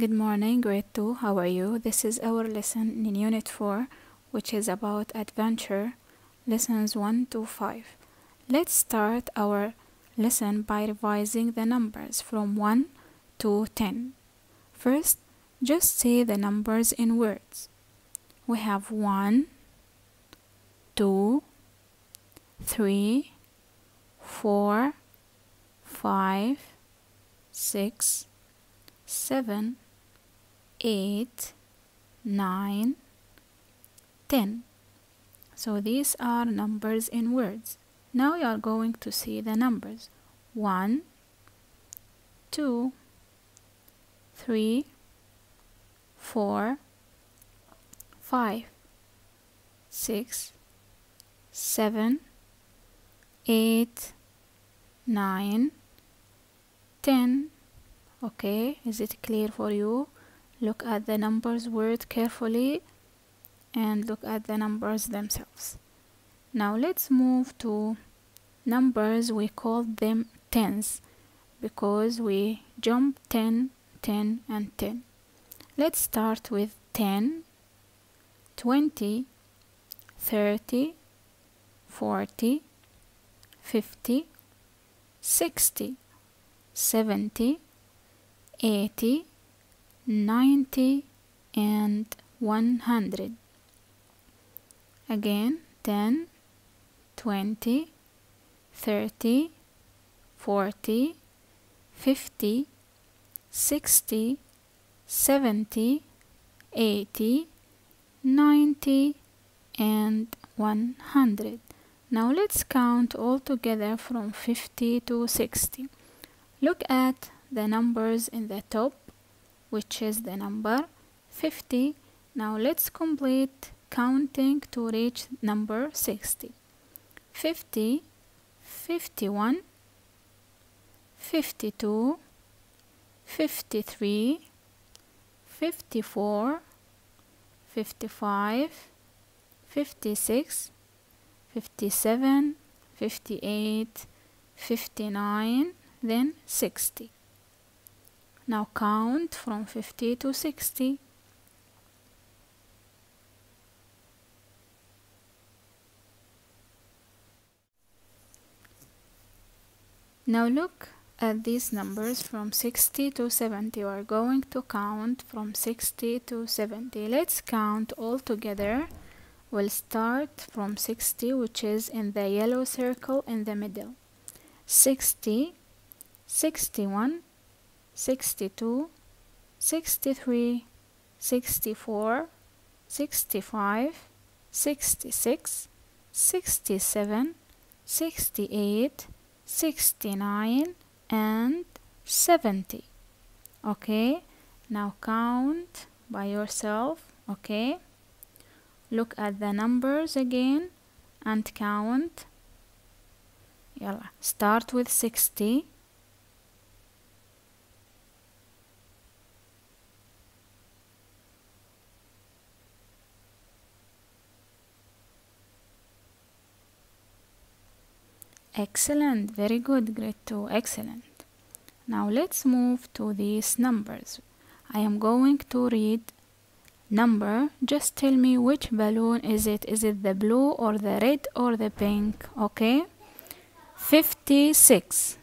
Good morning, grade 2. How are you? This is our lesson in unit 4, which is about adventure, lessons 1 to 5. Let's start our lesson by revising the numbers from 1 to 10. First, just say the numbers in words. We have 1, 2, 3, 4, 5, 6, 7, 8, 9, 10. So these are numbers in words. Now you are going to see the numbers 1, 2, 3, 4, 5, 6, 7, 8, 9, 10. Okay, is it clear for you? Look at the numbers word carefully and look at the numbers themselves. Now let's move to numbers we call them tens because we jump 10, 10 and 10. Let's start with 10, 20, 30, 40, 50, 60, 70, 80, 90 and 100. Again 10, 20, 30, 40, 50, 60, 70, 80, 90 and 100. Now let's count all together from 50 to 60. Look at the numbers in the top, which is the number 50. Now let's complete counting to reach number 60. 50, 51, 52, 53, 54, 55, 56, 57, 58, 59, then 60. Now count from 50 to 60. Now look at these numbers from 60 to 70. We are going to count from 60 to 70. Let's count all together. We'll start from 60, which is in the yellow circle in the middle. 60, 61, 62, 63, 64, 65, 66, 67, 68, 69 and 70 okay now count by yourself okay look at the numbers again and count يلا start with 60 Excellent, very good, grade 2, excellent. Now let's move to these numbers. I am going to read number. Just tell me which balloon is it. Is it the blue or the red or the pink? Okay. 56.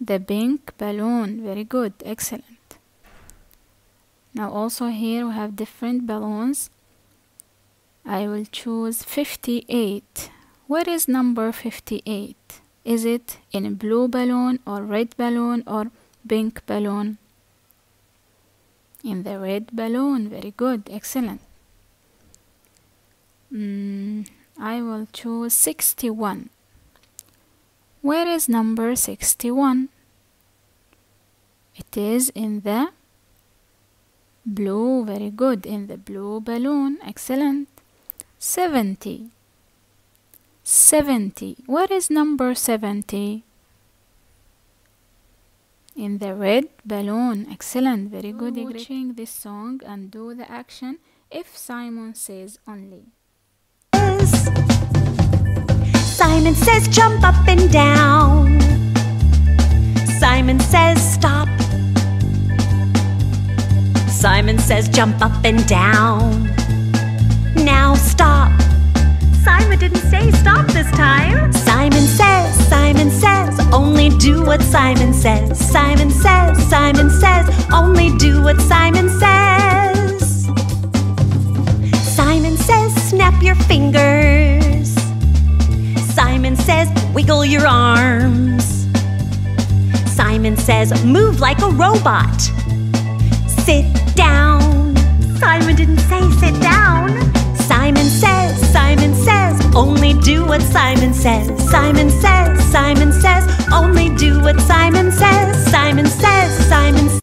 The pink balloon. Very good, excellent. Now also here we have different balloons. I will choose 58. Where is number 58? Is it in a blue balloon or red balloon or pink balloon? In the red balloon. Very good. Excellent. Mm, I will choose 61. Where is number 61? It is in the blue. Very good. In the blue balloon. Excellent. 70 70 what is number 70 in the red balloon. Excellent. Very good. Watching this song and do the action. If Simon says only. Simon says jump up and down. Simon Simon says stop. Simon says jump up and down. Now stop. Simon didn't say stop this time. Simon says, Simon says, only do what Simon says. Simon says, Simon says, only do what Simon says. Simon says, snap your fingers. Simon says, wiggle your arms. Simon says, move like a robot. Sit down. Simon didn't say sit down. Simon says, only do what Simon says. Simon says, Simon says, only do what Simon says. Simon says, Simon says.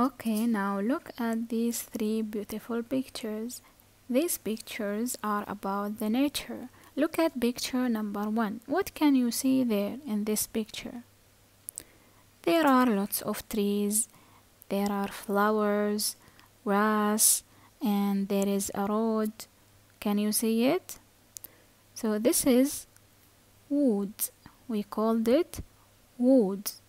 Okay, now look at these three beautiful pictures. These pictures are about the nature. Look at picture number one. What can you see there in this picture? There are lots of trees, there are flowers, grass, and there is a road. Can you see it? So this is woods. We called it woods.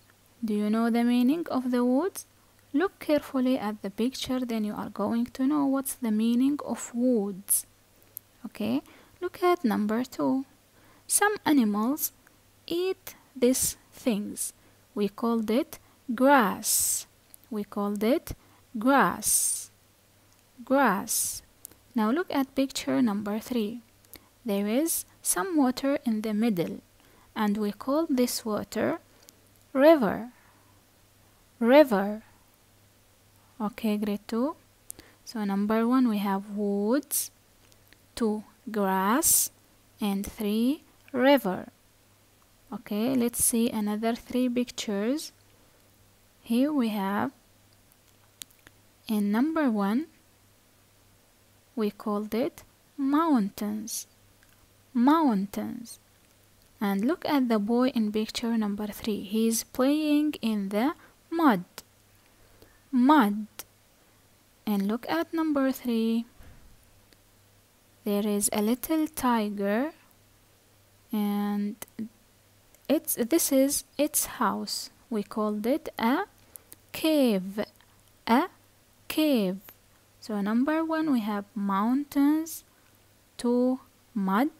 Do you know the meaning of the woods? Look carefully at the picture, then you are going to know what's the meaning of woods. Okay, look at number two. Some animals eat these things. We called it grass. We called it grass grass. Now look at picture number three. There is some water in the middle and we call this water river. River. Okay, grade two. So number one we have woods, two grass, and three river. Okay, let's see another three pictures. Here we have in number one we called it mountains. Mountains. And look at the boy in picture number three. He's playing in the mud. Mud. And look at number three. There is a little tiger and it's this is its house. We called it a cave. A cave so number one, we have mountains, two, mud,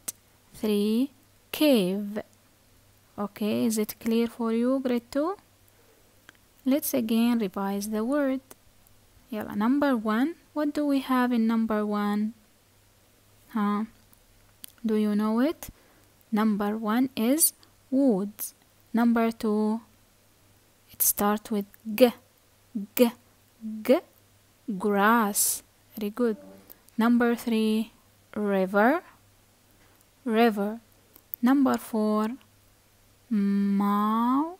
three, cave. Okay, is it clear for you, grade two? Let's again revise the word. Yeah, number one, what do we have in number one? Huh? Do you know it? Number one is woods. Number two, it starts with g, g, g grass. Very good. Number three river. River. Number four mount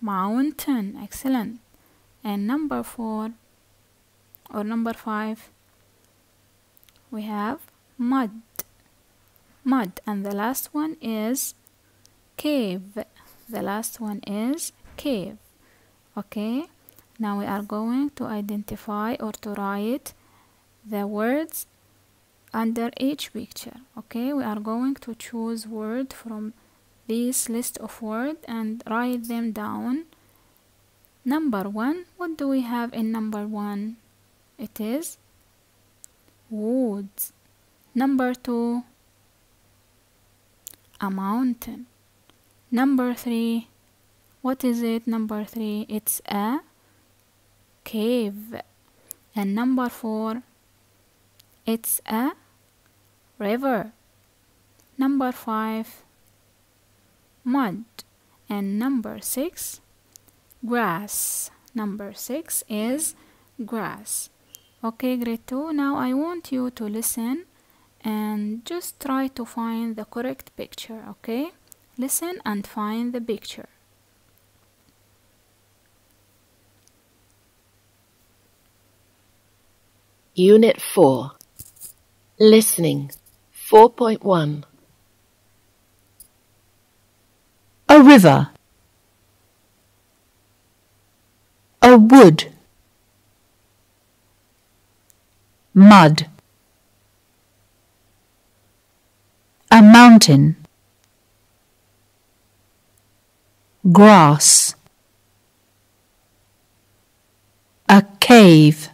mountain. Excellent. And number four or number five we have mud. Mud. And the last one is cave. The last one is cave. Okay now we are going to identify or to write the words under each picture. Okay, we are going to choose word from this list of words and write them down. Number one, what do we have in number one? It is woods. Number two, a mountain. Number three, what is it? Number three, it's a cave. And number four it's a river. Number five mud. And number six grass. Number six is grass. Okay grade two now i want you to listen and just try to find the correct picture okay? Listen and find the picture Unit 4 Listening. 4.1 A river. A wood. Mud. A mountain. Grass. A cave.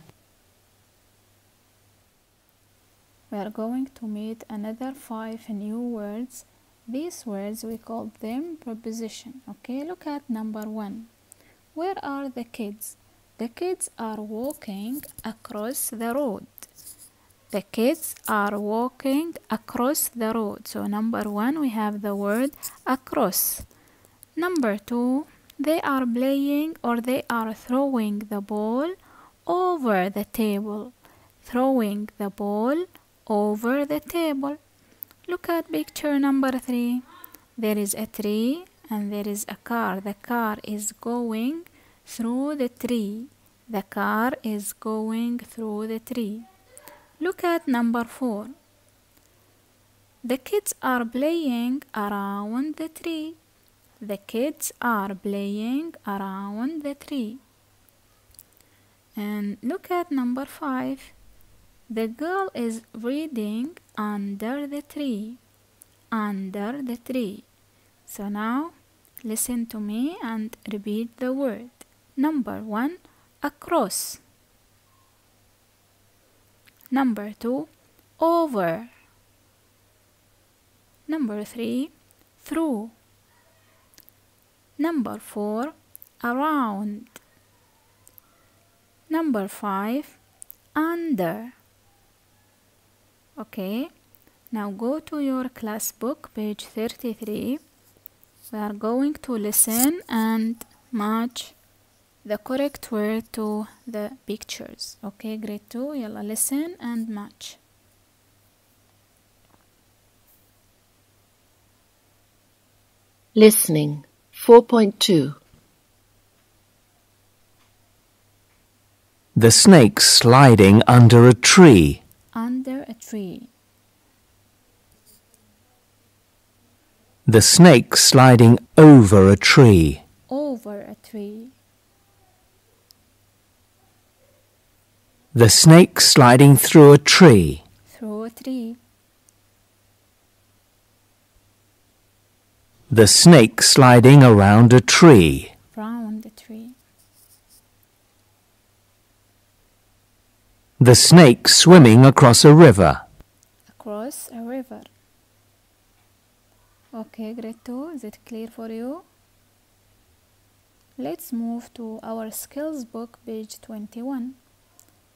We are going to meet another five new words. These words we call them preposition. Okay, look at number one. Where are the kids? The kids are walking across the road. The kids are walking across the road. So number one we have the word across. Number two, they are playing or they are throwing the ball over the table. Throwing the ball over the table. Look at picture number three. There is a tree and there is a car. The car is going through the tree. The car is going through the tree. Look at number four. The kids are playing around the tree. The kids are playing around the tree. And look at number five. The girl is reading under the tree. Under the tree. So now listen to me and repeat the word. Number one, across. Number two, over. Number three, through. Number four, around. Number five, under Okay, now go to your class book, page 33. We are going to listen and match the correct word to the pictures. Okay, grade 2, يلا listen and match. Listening 4.2 The snake sliding under a tree. Under a tree. The snake sliding over a tree. Over a tree. The snake sliding through a tree. Through a tree. The snake sliding around a tree. Round a tree. The snake swimming across a river. Across a river. Okay, grade 2, is it clear for you? Let's move to our skills book, page 21.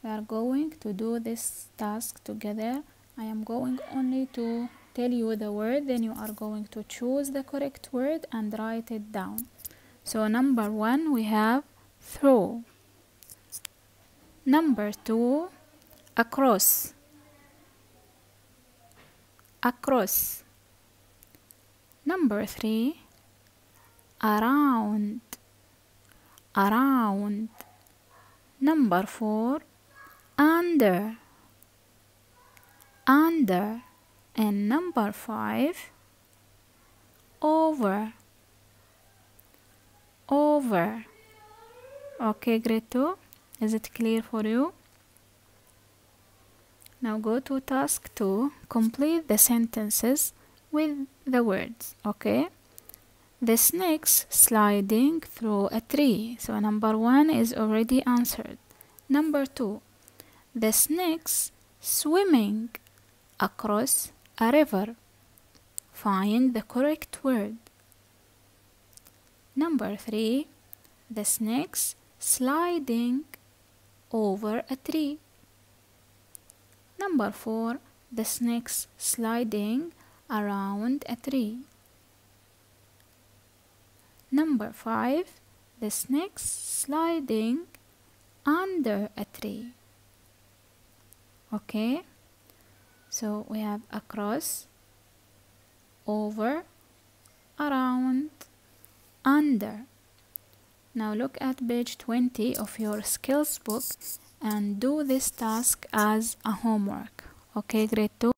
We are going to do this task together. I am going only to tell you the word, then you are going to choose the correct word and write it down. So, number one, we have throw. Number two, across. Across. Number three, around. Around. Number four, under. Under. And number five, over. Over. Okay, grade. Is it clear for you? Now go to task two. Complete the sentences with the words. Okay. The snakes sliding through a tree. So number one is already answered. Number two. The snakes swimming across a river. Find the correct word. Number three. The snakes sliding over a tree. Number four. The snakes sliding around a tree. Number five. The snakes sliding under a tree. Okay, so we have across, over, around, under. Now look at page 20 of your skills book and do this task as a homework. Okay, grade 2.